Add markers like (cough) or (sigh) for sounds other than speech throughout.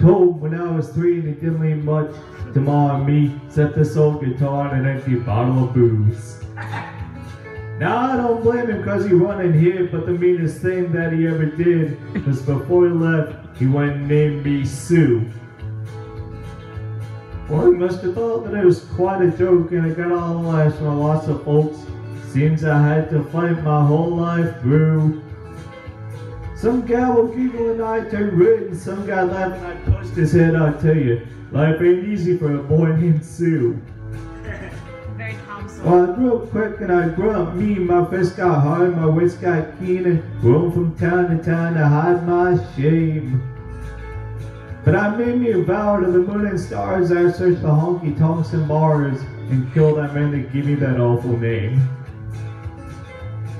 Told when I was three and he didn't leave much to mom and me except this old guitar and an empty bottle of booze. (laughs) Now I don't blame him because he run in here, but the meanest thing that he ever did was before he left, he went and named me Sue. Well, he must have thought that it was quite a joke and I got all the laughs from lots of folks. Seems I had to fight my whole life through. Some guy will giggle and I turn red, and some guy laugh and I pushed his head. I tell you, life ain't easy for a boy named Sue. (laughs) Very Well, I grew up quick and I grew up mean. My fist got hard, my wits got keen, and roamed from town to town to hide my shame. But I made me a vow to the moon and stars. I searched the honky tonks and bars and killed that man that gave me that awful name.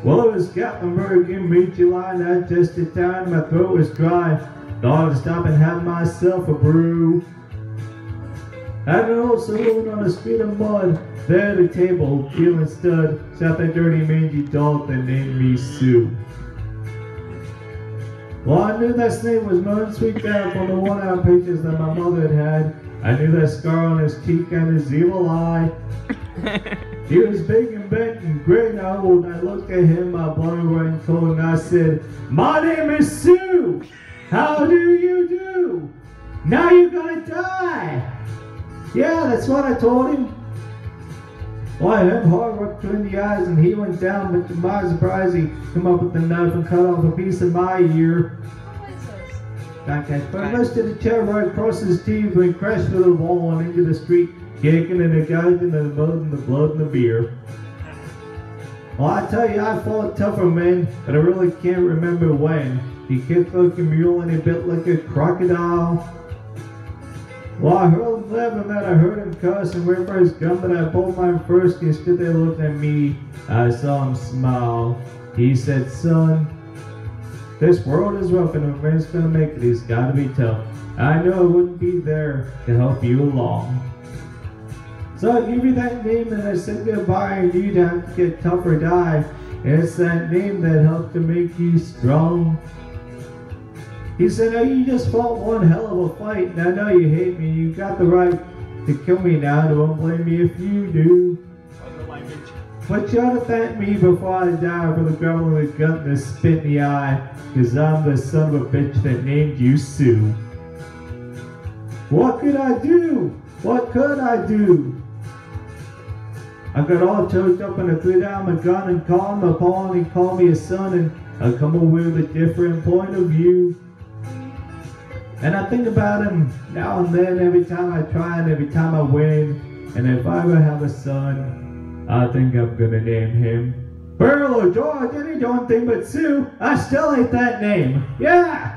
Well, it was Gatlinburg in mid-July, not just a time my throat was dry. Thought I'd stop and have myself a brew. At an old saloon on a street of mud, there at a table, feeling stud, sat that dirty mangy dog that named me Sue. Well, I knew that snake was moon sweet dad from the one-out pictures that my mother had had. I knew that scar on his cheek and his evil eye. (laughs) He was big and bent and gray and old. I looked at him, my blood ran cold, and I said, My name is Sue. How do you do? Now you're gonna die. Yeah, that's what I told him. Why, him hard up between the eyes, and he went down, but to my surprise, he came up with the knife and cut off a piece of my ear. At but most of the across his teeth when crashed through the wall and into the street, kicking and the guys in the and the blood and the beer. Well, I tell you, I fought tougher men, but I really can't remember when. He kicked like a mule and he bit like a crocodile. Well, I heard him laugh and then I heard him cuss and wait for his gun, but I pulled mine first. He stood there looking at me. I saw him smile. He said, son, this world is rough and a man's gonna make it, he's gotta be tough. I know I wouldn't be there to help you along. So I give you that name and I said goodbye and you'd have to get tough or die. It's that name that helped to make you strong. He said, oh, you just fought one hell of a fight and I know you hate me. You got the right to kill me now. Don't blame me if you do. But you ought to thank me before I die for the girl with the gun that spit in the eye, cause I'm the son of a bitch that named you Sue. What could I do? What could I do? I got all choked up and I threw down my gun and called him upon. and called me a son and I come away with a different point of view. And I think about him now and then, every time I try and every time I win. And if I ever have a son, I think I'm gonna name him Burl or George, any darn thing but Sue. I still ain't that name. Yeah!